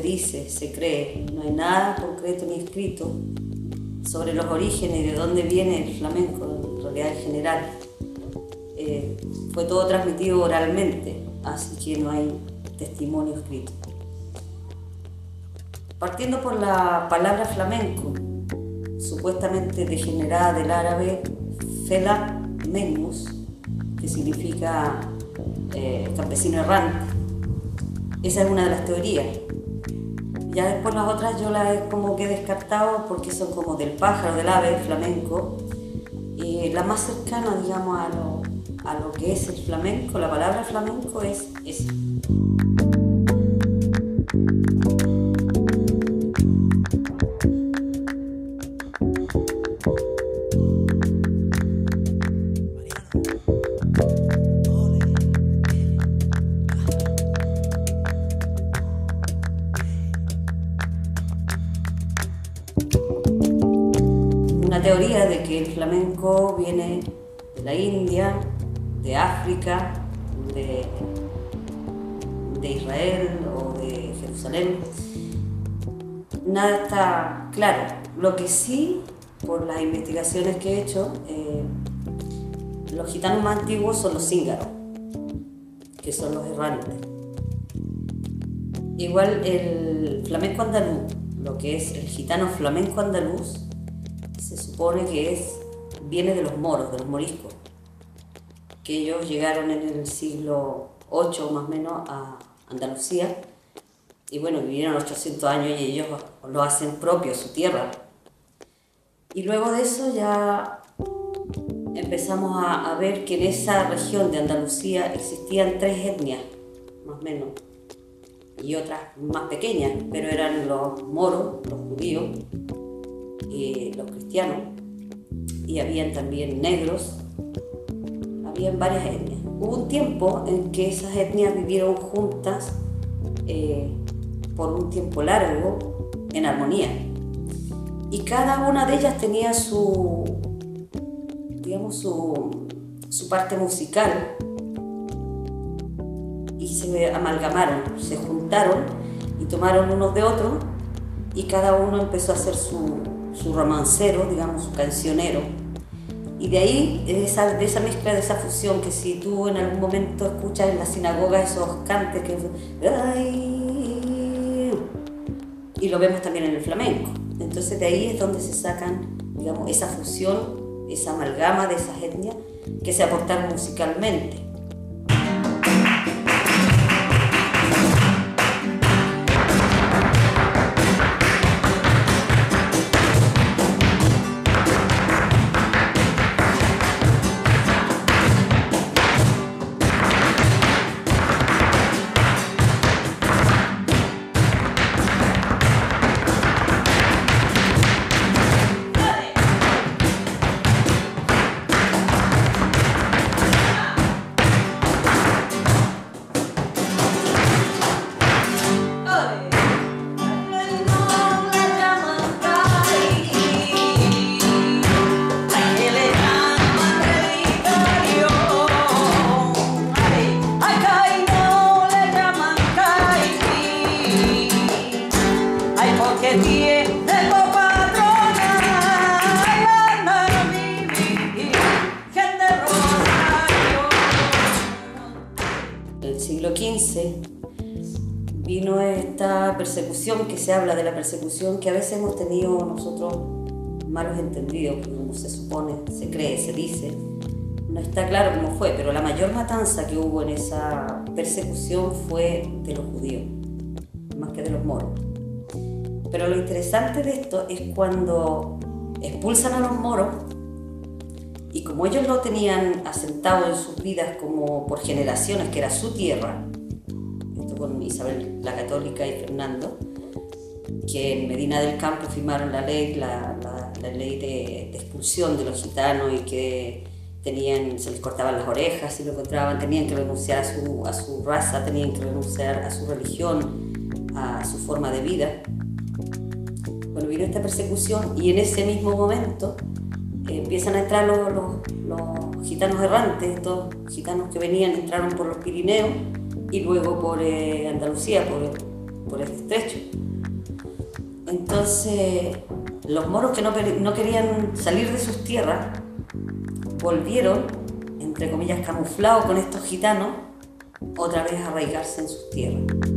dice, se cree, no hay nada concreto ni escrito sobre los orígenes y de dónde viene el flamenco, en realidad en general. Eh, fue todo transmitido oralmente, así que no hay testimonio escrito. Partiendo por la palabra flamenco, supuestamente degenerada del árabe fela menus, que significa eh, campesino errante. Esa es una de las teorías, ya después las otras yo las he como que descartado porque son como del pájaro, del ave, flamenco. Y la más cercana, digamos, a lo, a lo que es el flamenco, la palabra flamenco es esa. Flamenco viene de la India, de África, de, Israel o de Jerusalén. Nada está claro. Lo que sí, por las investigaciones que he hecho, eh, los gitanos más antiguos son los cíngaros, que son los errantes. Igual el flamenco andaluz, lo que es el gitano flamenco andaluz, se supone que es, viene de los moros, de los moriscos, que ellos llegaron en el siglo VIII más o menos a Andalucía y bueno, vivieron 800 años y ellos lo hacen propio, su tierra. Y luego de eso ya empezamos a, a ver que en esa región de Andalucía existían tres etnias, más o menos y otras más pequeñas, pero eran los moros, los judíos, y los cristianos, y habían también negros, habían varias etnias. Hubo un tiempo en que esas etnias vivieron juntas eh, por un tiempo largo en armonía, y cada una de ellas tenía su, digamos, su, su parte musical y se amalgamaron, se juntaron y tomaron unos de otros y cada uno empezó a hacer su, su romancero, digamos, su cancionero. Y de ahí, esa, de esa mezcla, de esa fusión, que si tú en algún momento escuchas en la sinagoga esos cantes que... Y lo vemos también en el flamenco. Entonces de ahí es donde se sacan, digamos, esa fusión, esa amalgama de esas etnias que se aportaron musicalmente. Que a veces hemos tenido nosotros malos entendidos, como se supone, se cree, se dice. No está claro cómo fue, pero la mayor matanza que hubo en esa persecución fue de los judíos, más que de los moros. Pero lo interesante de esto es cuando expulsan a los moros y como ellos lo tenían asentado en sus vidas como por generaciones, que era su tierra, con Isabel la Católica y Fernando, que en Medina del Campo firmaron la ley, la, ley de, expulsión de los gitanos y que tenían, se les cortaban las orejas si lo encontraban, tenían que renunciar a su, raza, tenían que renunciar a su religión, a su forma de vida. Bueno, vino esta persecución y en ese mismo momento eh, empiezan a entrar los, los, gitanos errantes, estos gitanos que venían, entraron por los Pirineos y luego por eh, Andalucía, por, por, el estrecho. Entonces, los moros que no, querían salir de sus tierras volvieron, entre comillas, camuflados con estos gitanos, otra vez a arraigarse en sus tierras.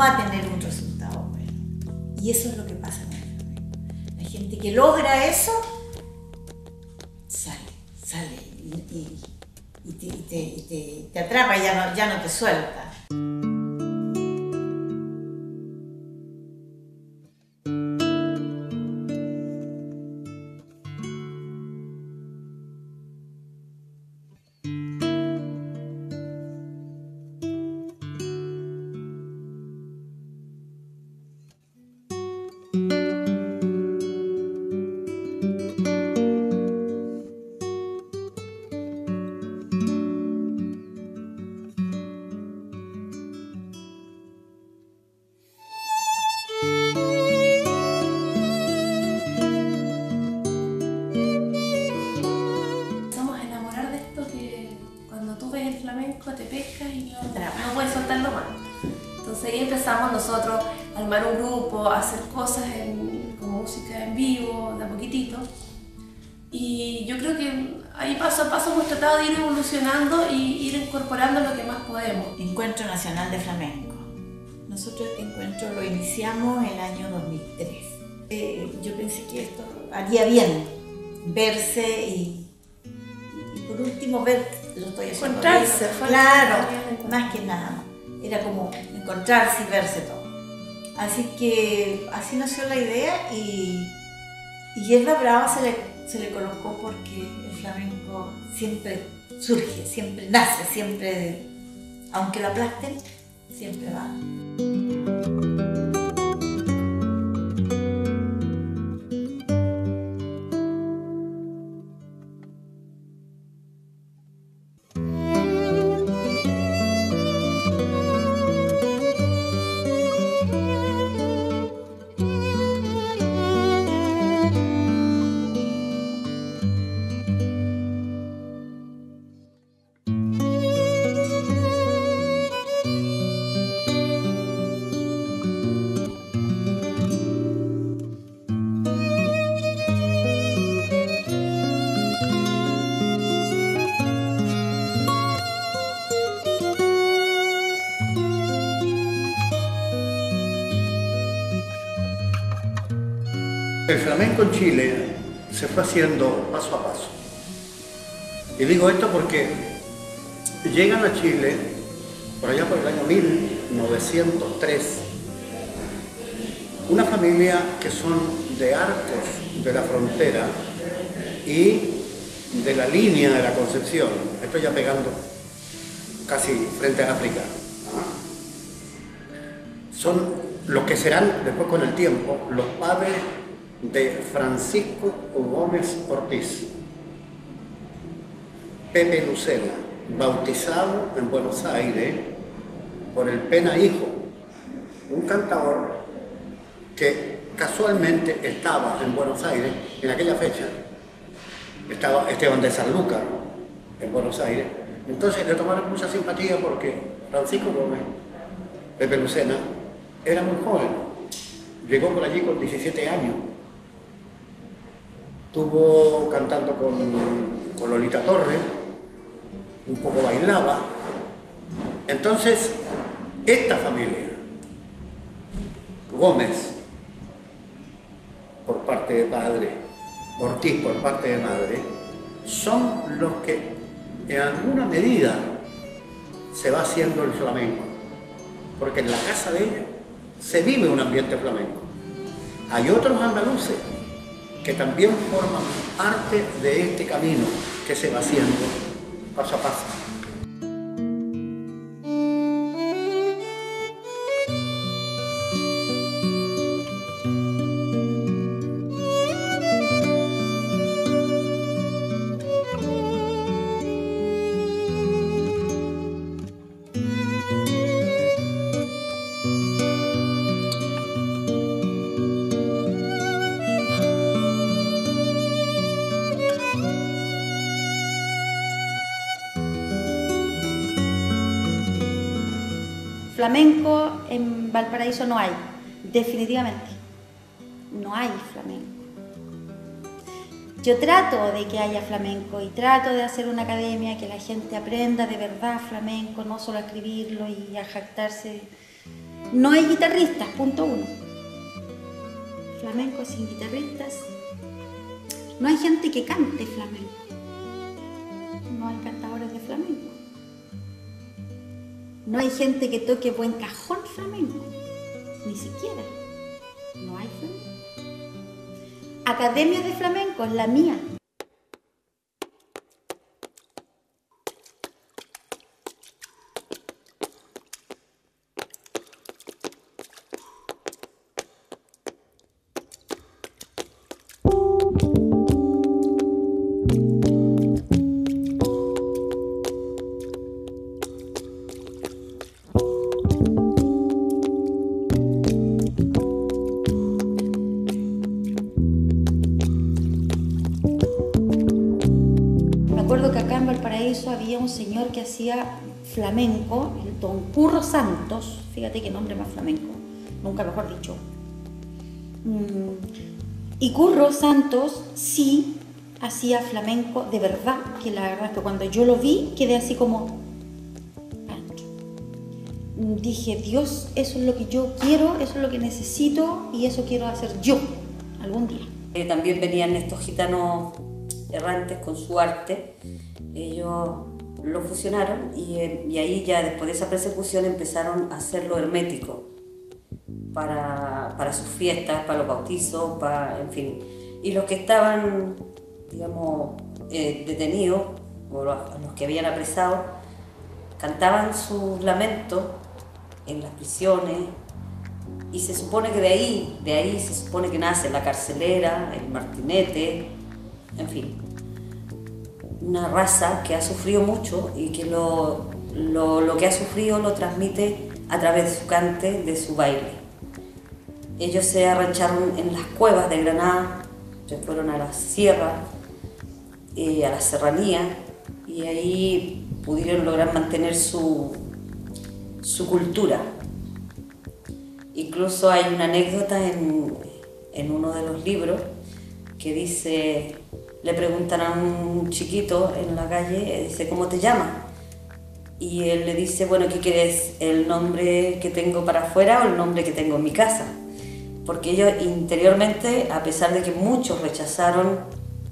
Va a tener un resultado bueno. Y eso es lo que pasa en el. Hay gente que logra eso, sale, sale y, te, atrapa y ya no, ya no te suelta. Somos enamorar de esto que cuando tú ves el flamenco te pescas y no, no puedes soltarlo más. Entonces ahí empezamos nosotros a armar un grupo, a hacer cosas en, con música en vivo, de a poquitito. Y yo creo que ahí paso a paso hemos tratado de ir evolucionando y ir incorporando lo que más podemos. Encuentro Nacional de Flamenco. Nosotros este encuentro lo iniciamos en el año 2003. Eh, yo pensé que esto haría bien, verse y, y por último ver, lo estoy haciendo Encontrarse, fue claro, la- más que nada. Era como encontrarse y verse todo. Así que así nació la idea y, y Hierba Brava se le, se le colocó porque el flamenco siempre surge, siempre nace, siempre, aunque lo aplasten, siempre va. El flamenco en Chile se fue haciendo paso a paso. Y digo esto porque llegan a Chile por allá por el año 1903 una familia que son de Arcos de la Frontera y de la línea de la Concepción. Estoy ya pegando casi frente a África. son los que serán después con el tiempo los padres de Francisco Gómez Ortiz, Pepe Lucena, bautizado en Buenos Aires por el Pena Hijo, un cantador que casualmente estaba en Buenos Aires en aquella fecha, estaba Esteban de Sanlúcar en Buenos Aires, entonces le tomaron mucha simpatía porque Francisco Gómez, Pepe Lucena, era muy joven, llegó por allí con 17 años, estuvo cantando con, Lolita Torres, un poco bailaba, entonces esta familia, Gómez, por parte de padre, Ortiz por parte de madre, son los que en alguna medida se va haciendo el flamenco, porque en la casa de ella se vive un ambiente flamenco. Hay otros andaluces que también forman parte de este camino que se va haciendo paso a paso. Flamenco en Valparaíso no hay, definitivamente. No hay flamenco. Yo trato de que haya flamenco y trato de hacer una academia que la gente aprenda de verdad flamenco, no solo a escribirlo y a jactarse. No hay guitarristas, punto uno. Flamenco sin guitarristas. No hay gente que cante flamenco. No hay cantadores No hay gente que toque buen cajón flamenco, ni siquiera. No hay flamenco. Academia de flamenco es la mía. Hacía flamenco, el don Curro Santos, fíjate qué nombre más flamenco, nunca mejor dicho. Mm, y Curro Santos sí hacía flamenco de verdad, que la verdad es que cuando yo lo vi quedé así como dije, Dios, eso es lo que yo quiero, eso es lo que necesito y eso quiero hacer yo algún día. Eh, también venían estos gitanos errantes con su arte, ellos lo fusionaron y, ahí ya después de esa persecución empezaron a hacerlo hermético para, para sus fiestas, para los bautizos, para, en fin. Y los que estaban, digamos, eh, detenidos, o los, los que habían apresado, cantaban sus lamentos en las prisiones y se supone que de ahí, de ahí se supone que nace la carcelera, el martinete, en fin. Una raza que ha sufrido mucho y que lo, lo, lo que ha sufrido lo transmite a través de su cante, de su baile. Ellos se arrancharon en las cuevas de Granada, se fueron a la sierra, eh, a la serranía, y ahí pudieron lograr mantener su, su cultura. Incluso hay una anécdota en, en uno de los libros que dice, le preguntan a un chiquito en la calle, dice, ¿cómo te llamas? Y él le dice, bueno, ¿qué quieres? ¿El nombre que tengo para afuera o el nombre que tengo en mi casa? Porque ellos interiormente, a pesar de que muchos rechazaron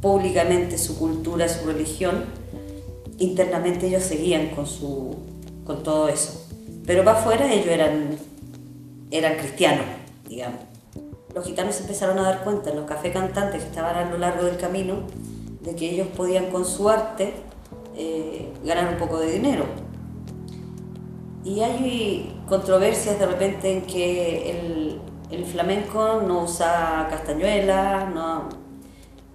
públicamente su cultura, su religión, internamente ellos seguían con, su, con todo eso. Pero para afuera ellos eran, eran cristianos, digamos. Los gitanos empezaron a dar cuenta, los café cantantes que estaban a lo largo del camino, de que ellos podían con su arte eh, ganar un poco de dinero. Y hay controversias de repente en que el, el flamenco no usa castañuelas, no...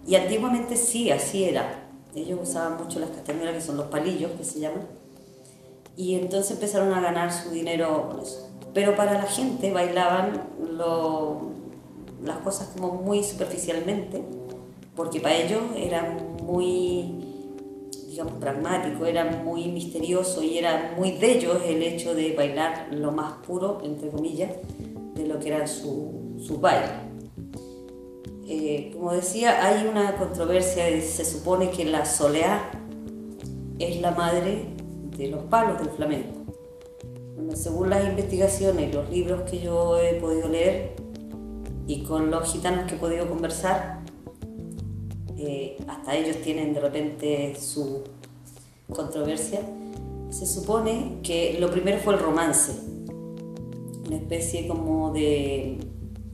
y antiguamente sí, así era. Ellos usaban mucho las castañuelas, que son los palillos que se llaman, y entonces empezaron a ganar su dinero con eso. Pero para la gente bailaban lo, las cosas como muy superficialmente, porque para ellos era muy, digamos, pragmático, era muy misterioso y era muy de ellos el hecho de bailar lo más puro, entre comillas, de lo que era su, su baile. Eh, como decía, hay una controversia, se supone que la soleá es la madre de los palos del flamenco. Según las investigaciones y los libros que yo he podido leer y con los gitanos que he podido conversar, eh, hasta ellos tienen de repente su controversia, se supone que lo primero fue el romance, una especie como de,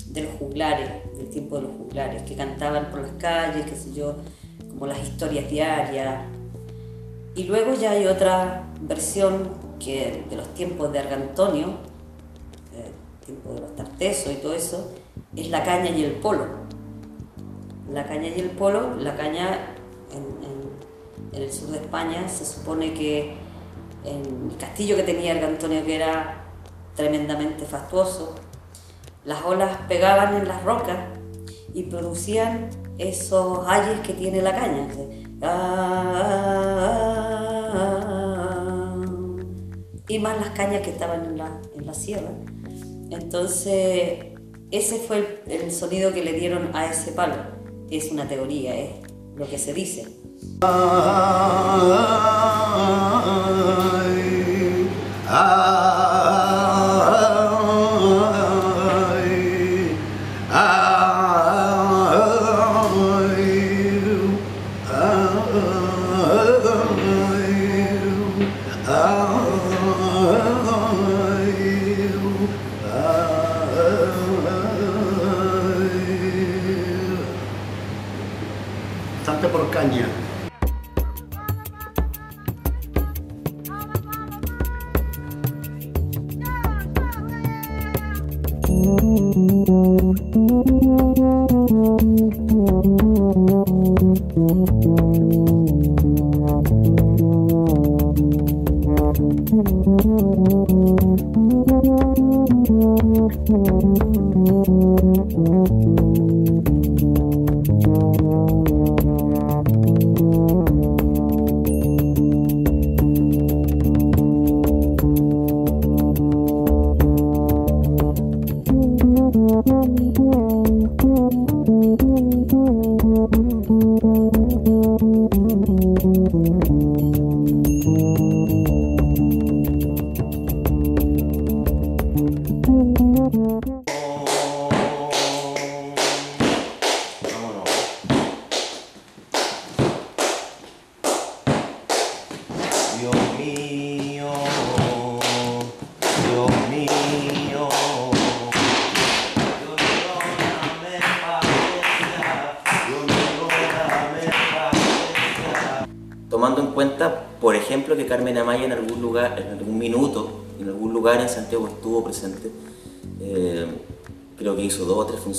de los juglares, del tiempo de los juglares, que cantaban por las calles, qué sé yo, como las historias diarias. Y luego ya hay otra versión que de los tiempos de Argantonio, eh, tiempo de los Tartesos y todo eso, es la caña y el polo. La caña y el polo, la caña en, el sur de España se supone que el castillo que tenía Argantonio, que era tremendamente fastuoso. Las olas pegaban en las rocas y producían esos ayes que tiene la caña. Y más las cañas que estaban en la, en la sierra. Entonces, ese fue el, sonido que le dieron a ese palo. Es una teoría, es lo que se dice.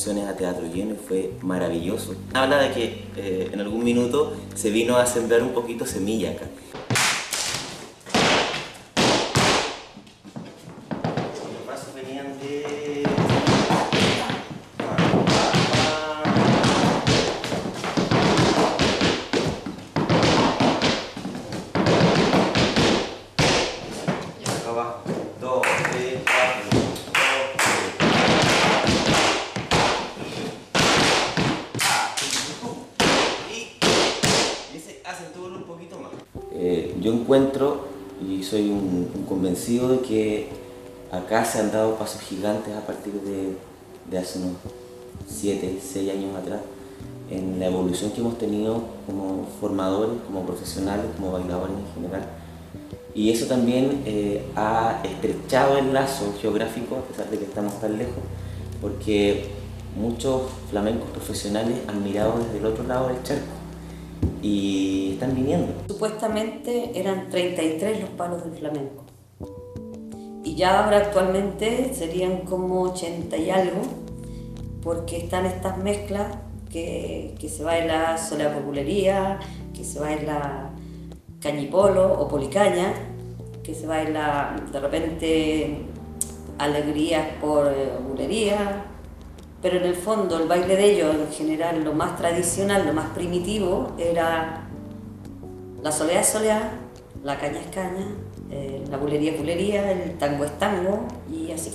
Funciones a teatro lleno fue maravilloso. Habla de que eh, en algún minuto se vino a sembrar un poquito semilla acá. Eh, yo encuentro y soy un, convencido de que acá se han dado pasos gigantes a partir de, de hace unos 7, 6 años atrás en la evolución que hemos tenido como formadores, como profesionales, como bailadores en general. Y eso también eh, ha estrechado el lazo geográfico, a pesar de que estamos tan lejos, porque muchos flamencos profesionales han mirado desde el otro lado del charco y están viniendo. Supuestamente eran 33 los palos del flamenco. Y ya ahora actualmente serían como 80 y algo, porque están estas mezclas que, que se baila sola populería, que se baila cañipolo o policaña, que se baila de repente alegrías por eh, bulería, pero en el fondo el baile de ellos, en general, lo más tradicional, lo más primitivo, era la soleá es soleá, la caña es caña, eh, la bulería es bulería, el tango es tango y así.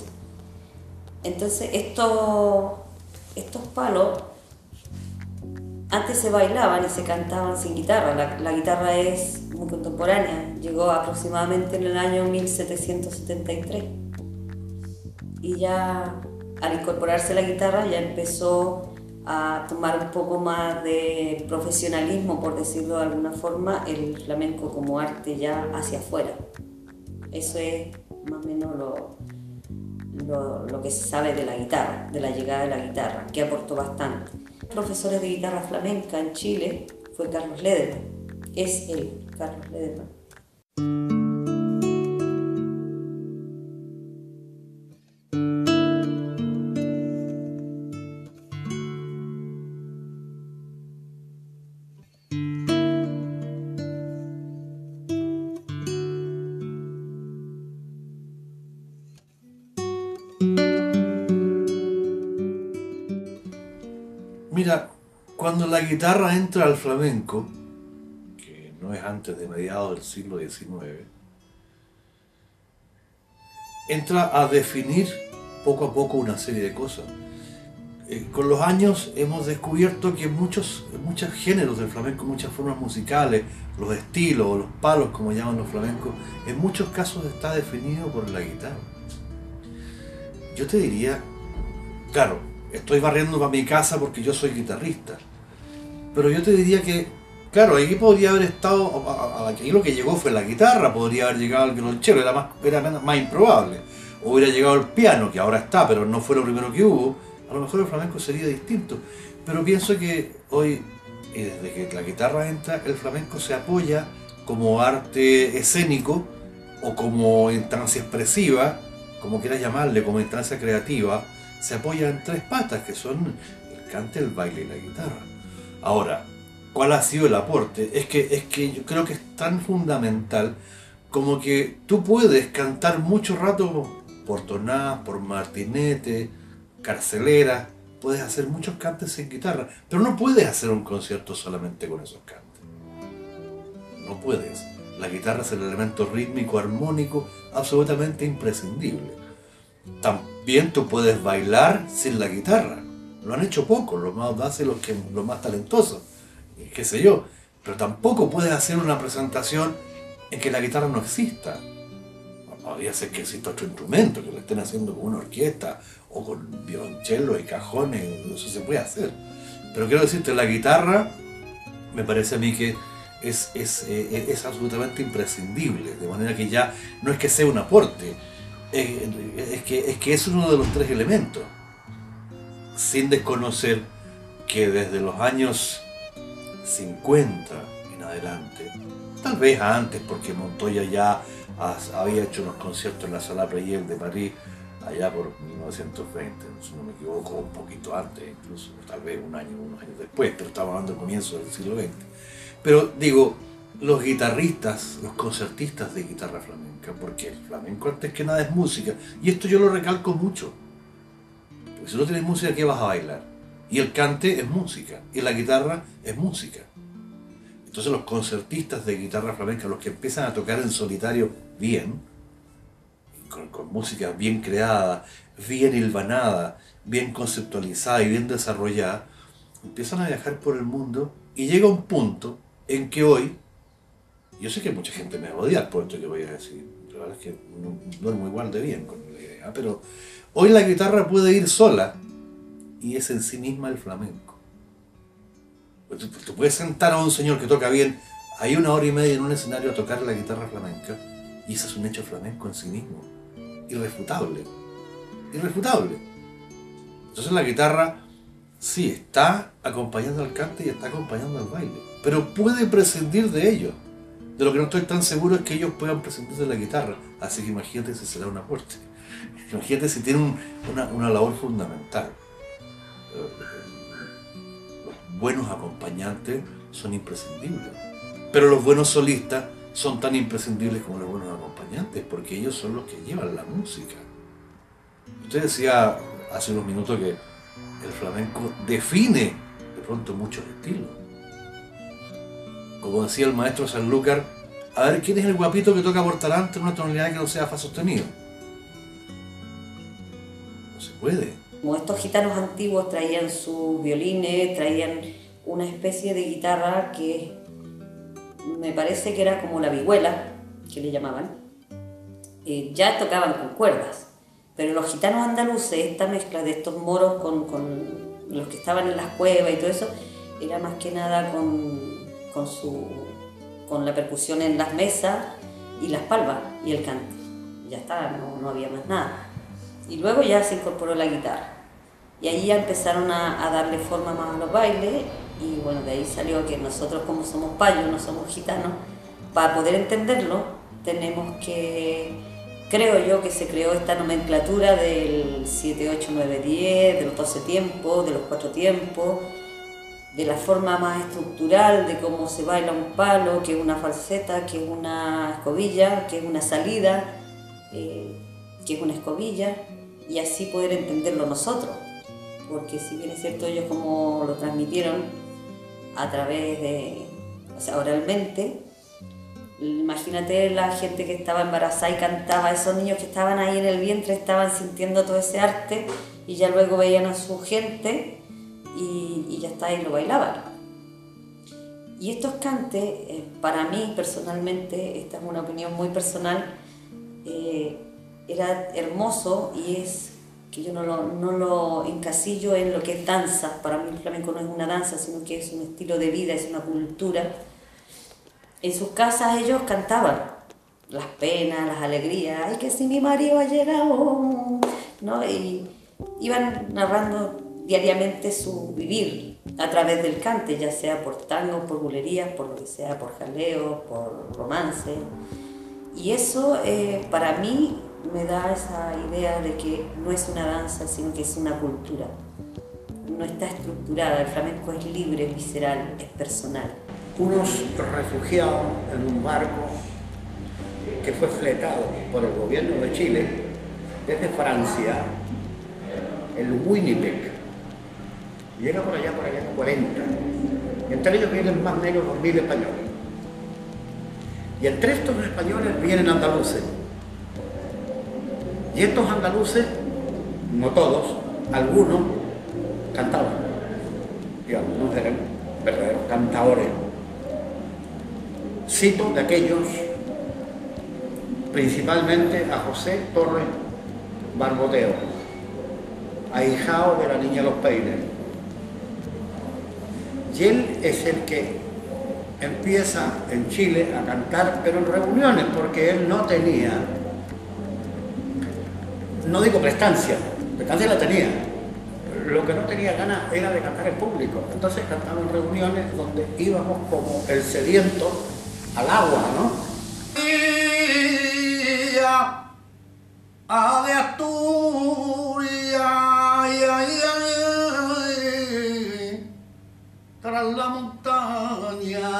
Entonces estos, estos palos antes se bailaban y se cantaban sin guitarra. La, la guitarra es muy contemporánea, llegó aproximadamente en el año 1773 y ya al incorporarse la guitarra ya empezó a tomar un poco más de profesionalismo, por decirlo de alguna forma, el flamenco como arte ya hacia afuera. Eso es más o menos lo, lo, que se sabe de la guitarra, de la llegada de la guitarra, que aportó bastante. Profesores de guitarra flamenca en Chile fue Carlos Lederman, es él, Carlos Lederman. Cuando la guitarra entra al flamenco, que no es antes de mediados del siglo XIX, entra a definir poco a poco una serie de cosas. Eh, con los años hemos descubierto que muchos, muchos géneros del flamenco, muchas formas musicales, los estilos o los palos, como llaman los flamencos, en muchos casos está definido por la guitarra. Yo te diría, claro, estoy barriendo para mi casa porque yo soy guitarrista. Pero yo te diría que, claro, aquí podría haber estado, a- aquí lo que llegó fue la guitarra, podría haber llegado el violonchelo, era más, era más improbable. O hubiera llegado el piano, que ahora está, pero no fue lo primero que hubo, a lo mejor el flamenco sería distinto. Pero pienso que hoy, y desde que la guitarra entra, el flamenco se apoya como arte escénico o como instancia expresiva, como quieras llamarle, como instancia creativa, se apoya en tres patas, que son el cante, el baile y la guitarra. Ahora, ¿cuál ha sido el aporte? Es que, es que yo creo que es tan fundamental como que tú puedes cantar mucho rato por tonás, por martinete, carcelera, puedes hacer muchos cantes sin guitarra, pero no puedes hacer un concierto solamente con esos cantes. No puedes. La guitarra es el elemento rítmico, armónico, absolutamente imprescindible. Tam- bien tú puedes bailar sin la guitarra. Lo han hecho pocos, los más audaces, los, que, los más talentosos, qué sé yo. Pero tampoco puedes hacer una presentación en que la guitarra no exista. Podría ser que exista otro instrumento, que lo estén haciendo con una orquesta o con violonchelo y cajones, eso se puede hacer. Pero quiero decirte, la guitarra me parece a mí que es, es, eh, es absolutamente imprescindible, de manera que ya no es que sea un aporte, es, que, es que es uno de los tres elementos, sin desconocer que desde los años 50 en adelante, tal vez antes, porque Montoya ya había hecho unos conciertos en la Sala Pleyel de París allá por 1920, si no me equivoco, un poquito antes, incluso tal vez un año, unos años después, pero estamos hablando del comienzo del siglo XX. Pero digo, los guitarristas, los concertistas de guitarra flamenca, porque el flamenco antes que nada es música, y esto yo lo recalco mucho, si no tienes música, ¿qué vas a bailar? Y el cante es música, y la guitarra es música. Entonces los concertistas de guitarra flamenca, los que empiezan a tocar en solitario bien, con, con música bien creada, bien hilvanada, bien conceptualizada y bien desarrollada, empiezan a viajar por el mundo y llega un punto en que hoy yo sé que mucha gente me va a odiar por esto que voy a decir. La verdad es que no duermo igual de bien con la idea. Pero hoy la guitarra puede ir sola y es en sí misma el flamenco. Pues tú, puedes sentar a un señor que toca bien hay una hora y media en un escenario a tocar la guitarra flamenca y ese es un hecho flamenco en sí mismo. Irrefutable. Irrefutable. Entonces la guitarra sí está acompañando al cante y está acompañando al baile, pero puede prescindir de ello. De lo que no estoy tan seguro es que ellos puedan presentarse la guitarra. Así que imagínate si será un aporte. Imagínate si tienen una, labor fundamental. Los buenos acompañantes son imprescindibles. Pero los buenos solistas son tan imprescindibles como los buenos acompañantes, porque ellos son los que llevan la música. Usted decía hace unos minutos que el flamenco define de pronto muchos estilos como decía el maestro Sanlúcar, a ver quién es el guapito que toca por talante en una tonalidad que no sea fa sostenido. Puede. Como estos gitanos antiguos traían sus violines, traían una especie de guitarra que me parece que era como la vihuela, que le llamaban, eh, ya tocaban con cuerdas. Pero los gitanos andaluces, esta mezcla de estos moros con, los que estaban en las cuevas y todo eso, era más que nada con la percusión en las mesas y las palmas y el cante. Ya está, no, había más nada. Y luego ya se incorporó la guitarra. Y ahí ya empezaron a, a, darle forma más a los bailes y bueno, de ahí salió que nosotros como somos payos, no somos gitanos, para poder entenderlo tenemos que, creo yo que se creó esta nomenclatura del 7, 8, 9, 10, de los 12 tiempos, de los 4 tiempos, de la forma más estructural de cómo se baila un palo, que es una falseta, que es una escobilla, que es una salida, eh, que es una escobilla, y así poder entenderlo nosotros. Porque si bien es cierto ellos como lo transmitieron a través de, o sea, oralmente, imagínate la gente que estaba embarazada y cantaba, esos niños que estaban ahí en el vientre estaban sintiendo todo ese arte y ya luego veían a su gente y, ya está, y lo bailaban. Y estos cantes, eh, para mí personalmente, esta es una opinión muy personal, eh, era hermoso y es que yo no lo, no lo encasillo en lo que es danza. Para mí el flamenco no es una danza, sino que es un estilo de vida, es una cultura. En sus casas ellos cantaban las penas, las alegrías, ay que si mi marido ha llegado, ¿no? Y iban narrando diariamente su vivir a través del cante, ya sea por tango, por bulerías, por lo que sea, por jaleo, por romance. Y eso eh, para mí me da esa idea de que no es una danza, sino que es una cultura. No está estructurada, el flamenco es libre, es visceral, es personal. Unos refugiados en un barco que fue fletado por el gobierno de Chile desde Francia, el Winnipeg, Llega por allá, por allá, 40. Entre ellos vienen más o menos 2.000 españoles. Y entre estos españoles vienen andaluces. Y estos andaluces no todos, algunos cantaban, y algunos eran verdaderos cantadores. Cito de aquellos principalmente a José Torres Barboteo, ahijado de la niña los peines. Y él es el que empieza en Chile a cantar, pero en reuniones, porque él no tenía, no digo prestancia, prestancia la tenía, lo que no tenía ganas era de cantar en público. Entonces cantaba en reuniones donde íbamos como el sediento al agua, ¿no? de Asturias, tras la montaña.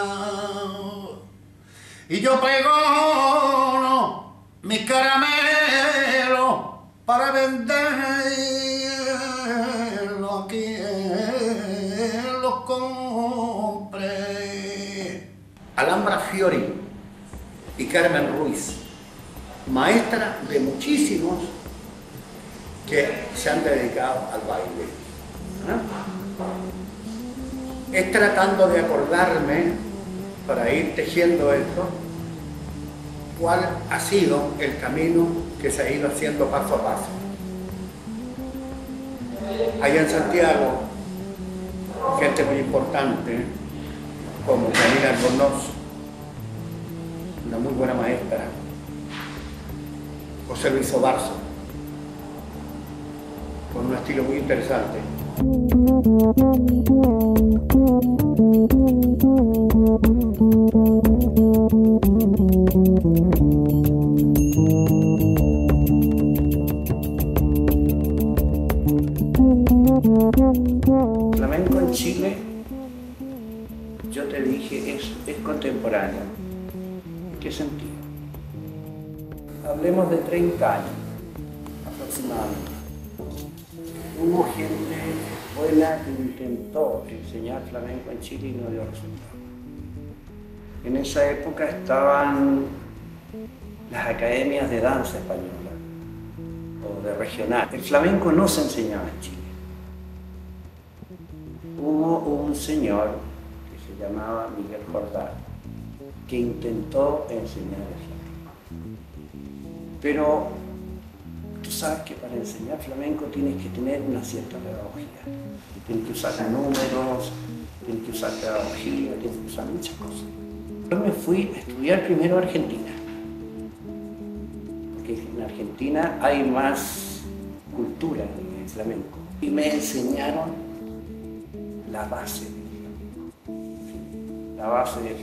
Y yo pego mi caramelo para venderlo a quien lo compre. Alhambra Fiori y Carmen Ruiz maestra de muchísimos que se han dedicado al baile. Es tratando de acordarme, para ir tejiendo esto, cuál ha sido el camino que se ha ido haciendo paso a paso. Allá en Santiago, gente muy importante, como Camila Albornoz, una muy buena maestra, José Luis Obarzo, con un estilo muy interesante. Flamenco en Chile, yo te dije, es, es contemporáneo. ¿En qué sentido? hablemos de 30 años aproximadamente. Hubo gente buena que intentó enseñar flamenco en Chile y no dio resultado. En esa época estaban las academias de danza española o de regional. El flamenco no se enseñaba en Chile. Hubo un señor que se llamaba Miguel Jordán que intentó enseñar flamenco. Pero tú sabes que para enseñar flamenco tienes que tener una cierta pedagogía. Tienes que usar números, tienes que usar pedagogía, tienes que usar muchas cosas. Yo me fui a estudiar primero a Argentina, porque en Argentina hay más cultura en flamenco. Y me enseñaron la base del la base del.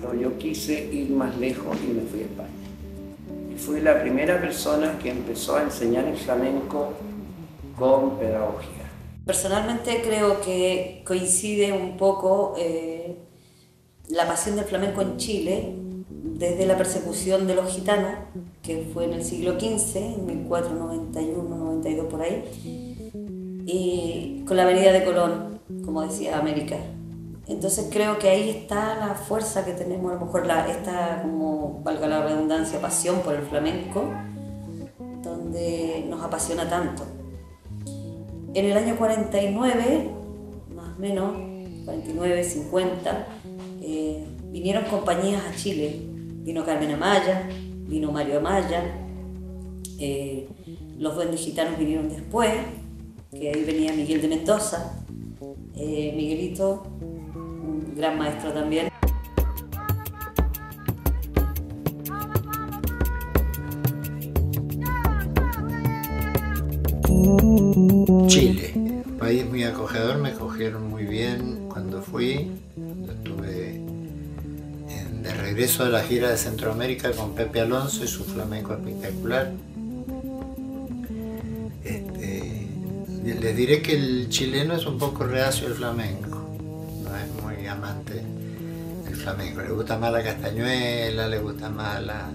Pero yo quise ir más lejos y me fui a España fue la primera persona que empezó a enseñar el flamenco con pedagogía. Personalmente creo que coincide un poco eh, la pasión del flamenco en Chile desde la persecución de los gitanos, que fue en el siglo XV, en 1491, 92 por ahí, y con la venida de Colón, como decía América. Entonces creo que ahí está la fuerza que tenemos, a lo mejor la, esta, como valga la redundancia, pasión por el flamenco, donde nos apasiona tanto. En el año 49, más o menos, 49, 50, eh, vinieron compañías a Chile. Vino Carmen Amaya, vino Mario Amaya, eh, los duendes gitanos vinieron después, que ahí venía Miguel de Mendoza, eh, Miguelito gran maestro también. Chile, país muy acogedor, me cogieron muy bien cuando fui. estuve de regreso de la gira de Centroamérica con Pepe Alonso y su flamenco espectacular. Les diré que el chileno es un poco reacio al flamenco amante del flamenco. Le gusta más la castañuela, le gusta más la,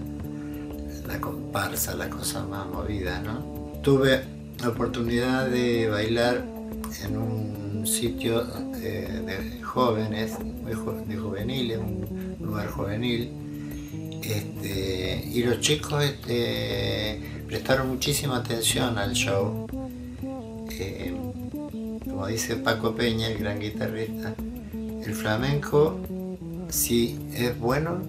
la comparsa, la cosa más movida, ¿no? Tuve la oportunidad de bailar en un sitio eh, de, jóvenes, muy de juveniles, un lugar juvenil, este, y los chicos este, prestaron muchísima atención al show dice Paco Peña, el gran guitarrista, el flamenco, si es bueno,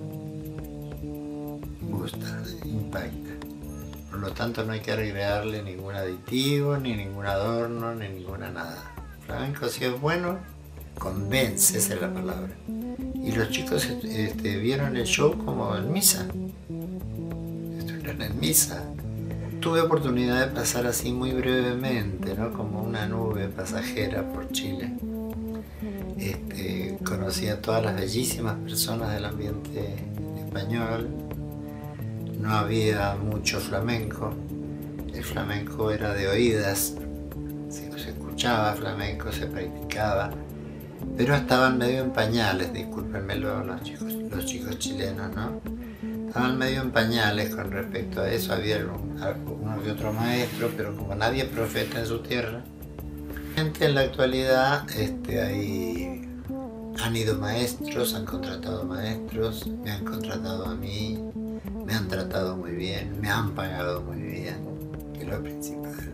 gusta, impacta. Por lo tanto no hay que agregarle ningún aditivo, ni ningún adorno, ni ninguna nada. El flamenco si es bueno, convence, esa es la palabra. Y los chicos este, vieron el show como en misa. Estuvieron en misa. Tuve oportunidad de pasar así muy brevemente, ¿no? como una nube pasajera por Chile. Este, conocí a todas las bellísimas personas del ambiente español. No había mucho flamenco. El flamenco era de oídas. Se, escuchaba flamenco, se practicaba pero estaban medio en pañales, discúlpenme los chicos, los chicos chilenos, ¿no? Estaban medio en pañales con respecto a eso, había uno que otro maestro, pero como nadie profeta en su tierra, gente en la actualidad este, ahí han ido maestros, han contratado maestros, me han contratado a mí, me han tratado muy bien, me han pagado muy bien, que es lo principal.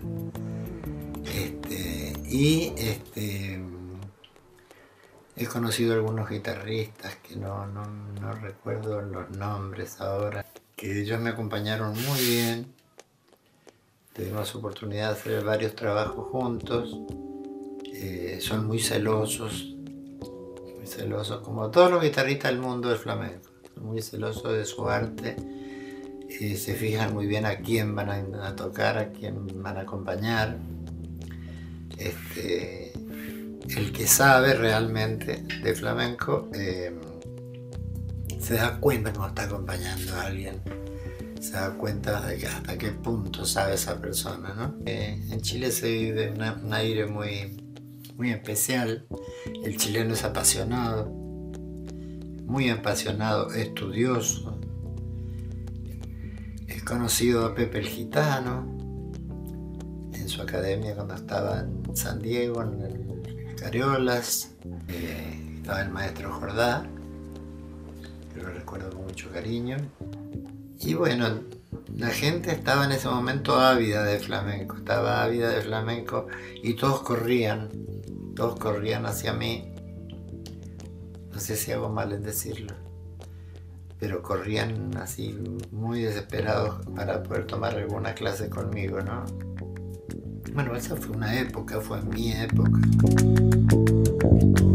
Este, y este, He conocido algunos guitarristas que no, recuerdo los nombres ahora, que ellos me acompañaron muy bien. Tuvimos oportunidad de hacer varios trabajos juntos. Eh, son muy celosos, muy celosos, como todos los guitarristas del mundo del flamenco. Son muy celosos de su arte. Se fijan muy bien a quién van a, tocar, a quién van a acompañar. Este, el que sabe realmente de flamenco eh, se da cuenta cuando está acompañando a alguien, se da cuenta de hasta qué punto sabe esa persona. ¿no? Eh, en Chile se vive un aire muy, muy especial, el chileno es apasionado, muy apasionado, estudioso. He conocido a Pepe el Gitano en su academia cuando estaba en San Diego, Eh, estaba el maestro Jordá, que lo recuerdo con mucho cariño. Y bueno, la gente estaba en ese momento ávida de flamenco, estaba ávida de flamenco y todos corrían, todos corrían hacia mí. No sé si hago mal en decirlo, pero corrían así muy desesperados para poder tomar alguna clase conmigo, ¿no? Bueno, esa fue una época, fue mi época. Baile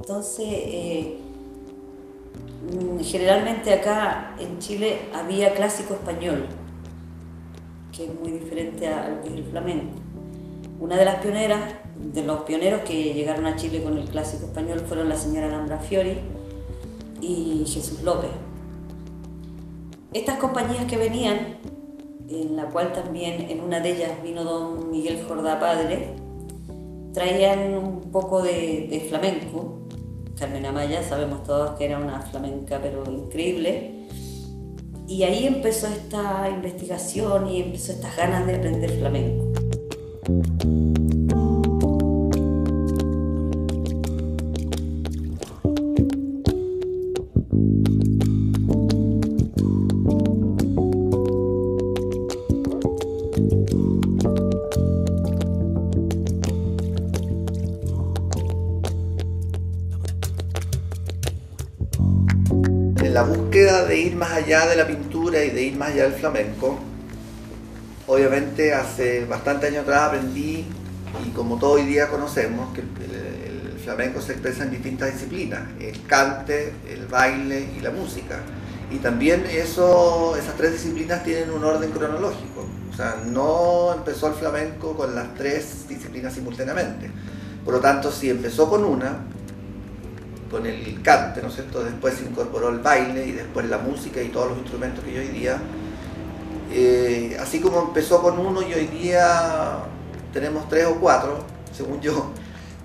Entonces, eh, generalmente acá en Chile había clásico español, que es muy diferente a lo que es el flamenco. Una de las pioneras, de los pioneros que llegaron a Chile con el clásico español fueron la señora Alhambra Fiori y Jesús López. Estas compañías que venían, en la cual también en una de ellas vino don Miguel Jordá Padre, traían un poco de, flamenco. Carmen Amaya, sabemos todos que era una flamenca, pero increíble. Y ahí empezó esta investigación y empezó estas ganas de aprender flamenco. Allá de la pintura y de ir más allá del flamenco, obviamente hace bastante años atrás aprendí, y como todo hoy día conocemos, que el, flamenco se expresa en distintas disciplinas, el cante, el baile y la música. Y también eso, esas tres disciplinas tienen un orden cronológico. O sea, no empezó el flamenco con las tres disciplinas simultáneamente. Por lo tanto, si empezó con una, con el cante, ¿no es cierto? Después se incorporó el baile y después la música y todos los instrumentos que yo hoy día. Eh, así como empezó con uno y hoy día tenemos tres o cuatro, según yo,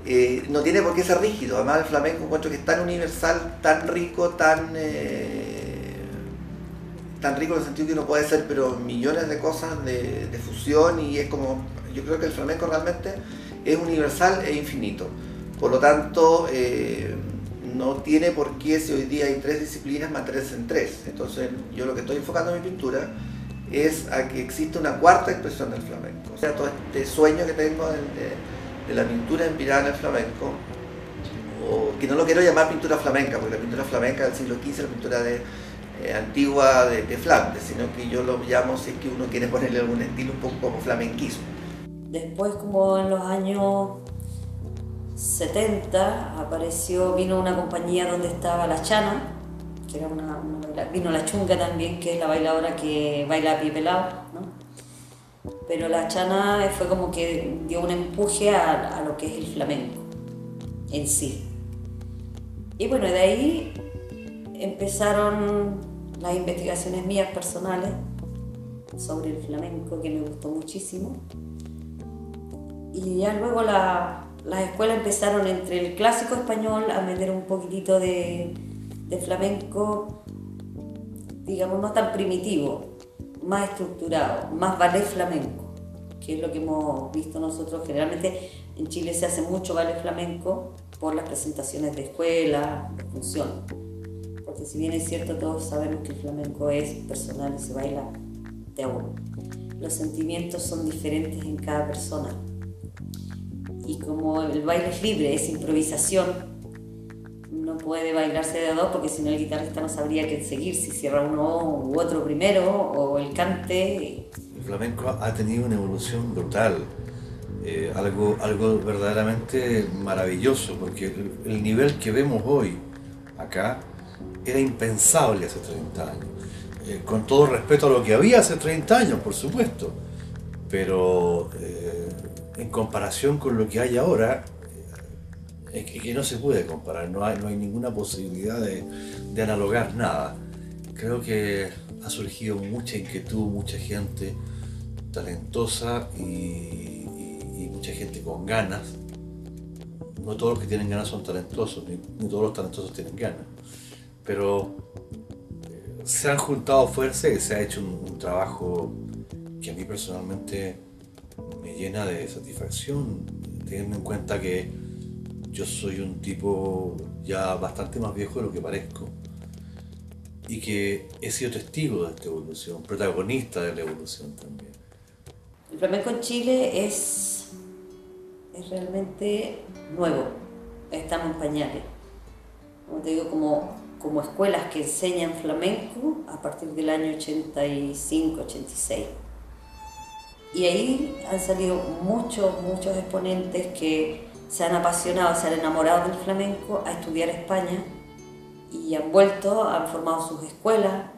eh, no tiene por qué ser rígido. Además, el flamenco encuentro que es tan universal, tan rico, tan, eh, tan rico en el sentido que uno puede ser, pero millones de cosas de, fusión y es como, yo creo que el flamenco realmente es universal e infinito. Por lo tanto, no tiene por qué, si hoy día hay tres disciplinas, mantenerse en tres. Entonces, yo lo que estoy enfocando en mi pintura es a que exista una cuarta expresión del flamenco. O sea, todo este sueño que tengo de, la pintura en el flamenco, o que no lo quiero llamar pintura flamenca, porque la pintura flamenca del siglo XV es la pintura de, eh, antigua de, de Flandes, sino que yo lo llamo, si es que uno quiere ponerle algún estilo, un poco como flamenquismo. Después, como en los años 70, apareció, vino una compañía donde estaba la Chana, que era una, una vino la Chunga también, que es la bailadora que baila a pie pelado, ¿no? Pero la Chana fue como que dio un empuje a, a lo que es el flamenco en sí. Y bueno, de ahí empezaron las investigaciones mías personales sobre el flamenco, que me gustó muchísimo. Y ya luego la- las escuelas empezaron entre el clásico español a meter un poquitito de, flamenco, digamos, no tan primitivo, más estructurado, más ballet flamenco, que es lo que hemos visto nosotros. Generalmente en Chile se hace mucho ballet flamenco por las presentaciones de escuela, de función. Porque si bien es cierto, todos sabemos que el flamenco es personal y se baila de a uno. Los sentimientos son diferentes en cada persona. Y como el baile es libre, es improvisación, no puede bailarse de dos porque si no el guitarrista no sabría qué seguir, si cierra uno u otro primero o el cante. El flamenco ha tenido una evolución brutal, eh, algo, algo verdaderamente maravilloso, porque el, el nivel que vemos hoy acá era impensable hace 30 años. Eh, con todo respeto a lo que había hace 30 años, por supuesto, pero eh, en comparación con lo que hay ahora, es que, no se puede comparar, no hay, ninguna posibilidad de, analogar nada. Creo que ha surgido mucha inquietud, mucha gente talentosa y, mucha gente con ganas. No todos los que tienen ganas son talentosos, ni, ni todos los talentosos tienen ganas. Pero eh, se han juntado fuerzas y se ha hecho un, un trabajo que a mí personalmente llena de satisfacción, teniendo en cuenta que yo soy un tipo ya bastante más viejo de lo que parezco y que he sido testigo de esta evolución, protagonista de la evolución también. El flamenco en Chile es, es realmente nuevo, estamos en pañales. Como te digo, como, como escuelas que enseñan flamenco a partir del año 85, 86. Y ahí han salido muchos, muchos exponentes que se han apasionado, se han enamorado del flamenco a estudiar España y han vuelto, han formado sus escuelas.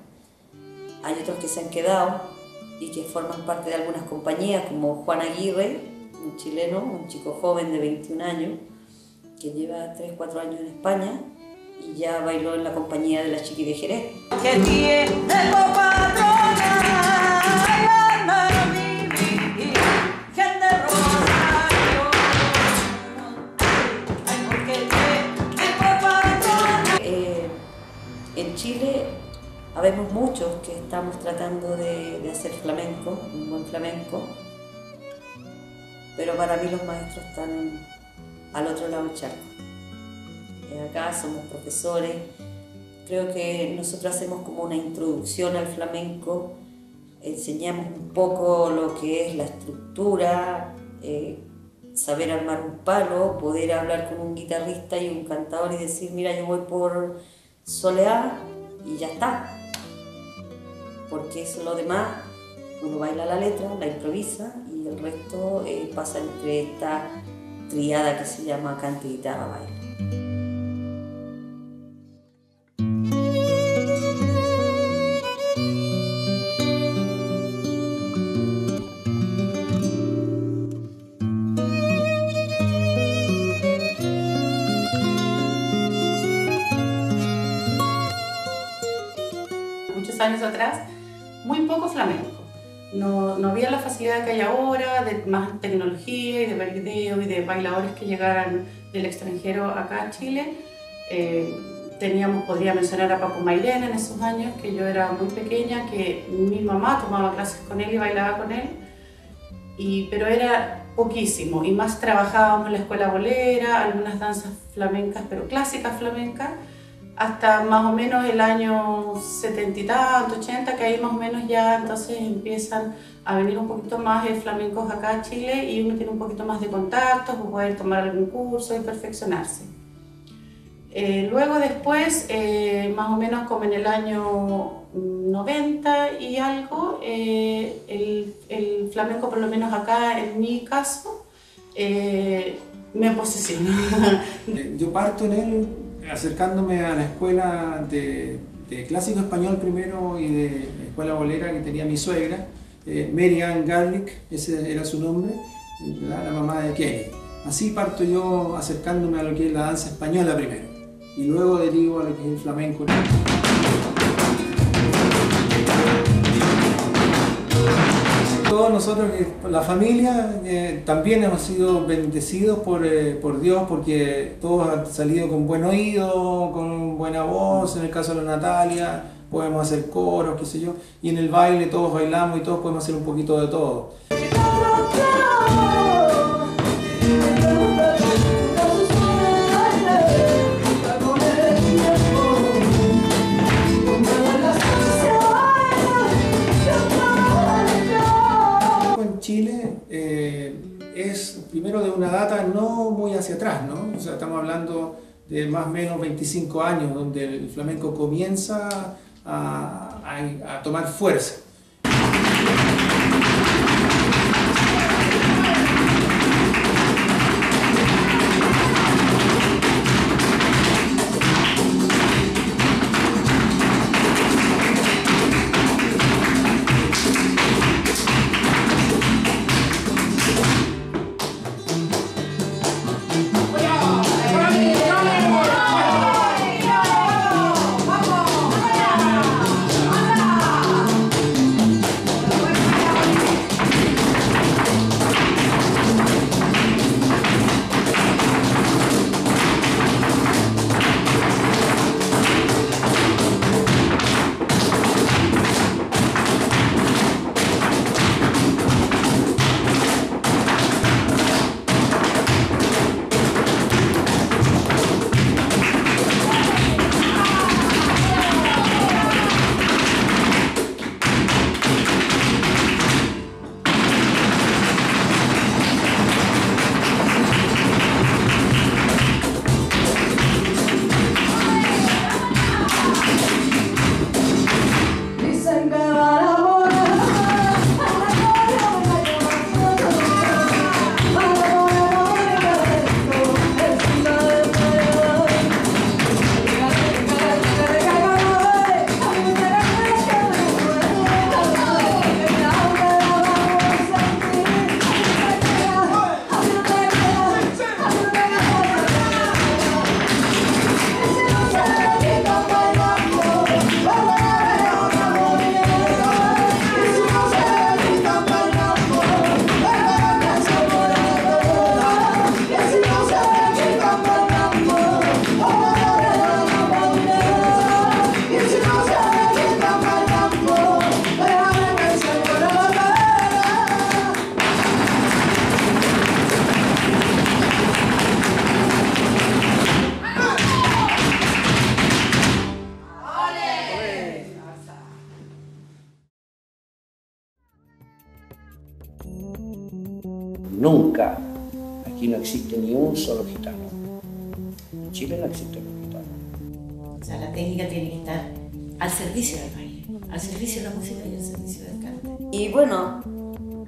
Hay otros que se han quedado y que forman parte de algunas compañías, como Juan Aguirre, un chileno, un chico joven de 21 años, que lleva 3-4 años en España y ya bailó en la compañía de la Chiqui de Jerez. Chile habemos muchos que estamos tratando de, hacer flamenco, un buen flamenco, pero para mí los maestros están al otro lado del charco. Eh, acá somos profesores, creo que nosotros hacemos como una introducción al flamenco, enseñamos un poco lo que es la estructura, eh, saber armar un palo, poder hablar con un guitarrista y un cantador y decir, mira, yo voy por soleá y ya está. Porque eso lo demás, uno baila la letra, la improvisa y el resto eh, pasa entre esta triada que se llama cante, guitarra, baile. Más tecnología y de ver videos y de bailadores que llegaran del extranjero acá a Chile. Eh, teníamos, podría mencionar a Paco Mairén en esos años, que yo era muy pequeña, que mi mamá tomaba clases con él y bailaba con él, y, pero era poquísimo, y más trabajábamos en la escuela bolera, algunas danzas flamencas, pero clásicas flamencas, hasta más o menos el año 70 y tanto, 80, que ahí más o menos ya entonces empiezan a venir un poquito más el flamencos acá a Chile y uno tiene un poquito más de contactos, poder tomar algún curso y perfeccionarse. Eh, luego después, eh, más o menos como en el año 90 y algo, eh, el, el flamenco, por lo menos acá en mi caso, eh, me posesiona. Yo parto en él acercándome a la escuela de, de clásico español primero y de escuela bolera que tenía mi suegra, eh, Mary Ann Garlic, ese era su nombre, la mamá de Kenny. Así parto yo acercándome a lo que es la danza española primero y luego derivo a que es flamenco. Todos nosotros, eh, la familia, eh, también hemos sido bendecidos por, por Dios porque todos han salido con buen oído, con buena voz, en el caso de la Natalia, podemos hacer coros, qué sé yo, y en el baile todos bailamos y todos podemos hacer un poquito de todo. en Chile eh, es primero de una data no muy hacia atrás, ¿no? O sea, estamos hablando de más o menos 25 años, donde el flamenco comienza a, a- tomar fuerza.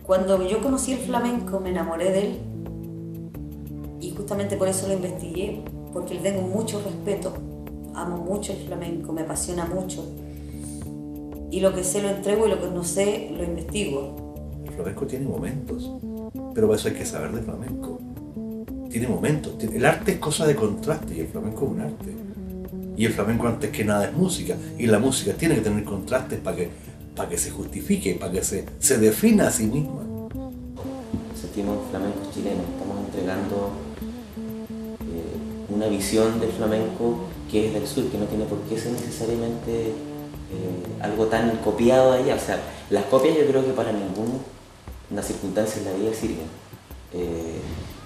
Cuando yo conocí el flamenco me enamoré de él y justamente por eso lo investigué, porque le tengo mucho respeto, amo mucho el flamenco, me apasiona mucho y lo que sé lo entrego y lo que no sé lo investigo. El flamenco tiene momentos, pero para eso hay que saber de flamenco. Tiene momentos. El arte es cosa de contraste y el flamenco es un arte. Y el flamenco antes que nada es música. Y la música tiene que tener contrastes para que, para que se justifique, para que se, se defina a sí misma. Sentimos flamencos chilenos, estamos entregando eh, una visión del flamenco que es del sur, que no tiene por qué ser necesariamente eh, algo tan copiado de allá. O sea, las copias yo creo que para ninguna circunstancia en la vida sirven. Eh,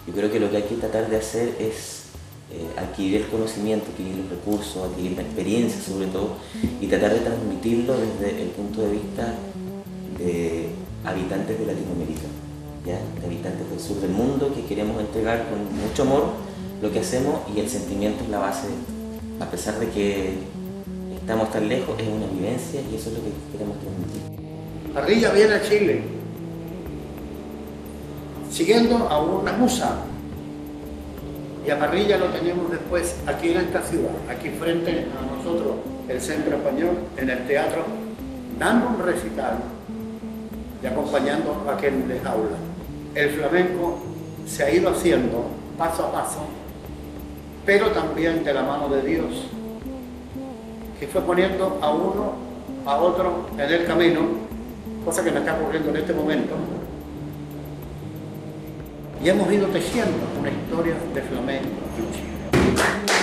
yo creo que lo que hay que tratar de hacer es eh, adquirir el conocimiento, adquirir los recursos, adquirir la experiencia sobre todo, y tratar de transmitirlo desde el punto de vista de habitantes de Latinoamérica, ¿ya? de habitantes del sur del mundo que queremos entregar con mucho amor lo que hacemos y el sentimiento es la base de esto. A pesar de que estamos tan lejos, es una vivencia y eso es lo que queremos transmitir. Parrilla viene a Chile, siguiendo a una musa. Y a Parrilla lo tenemos después aquí en esta ciudad, aquí frente a nosotros, el Centro Español, en el teatro, dando un recital y acompañando a quien les habla. El flamenco se ha ido haciendo paso a paso, pero también de la mano de Dios, que fue poniendo a uno, a otro en el camino, cosa que me está ocurriendo en este momento, y hemos ido tejiendo una historia de flamenco en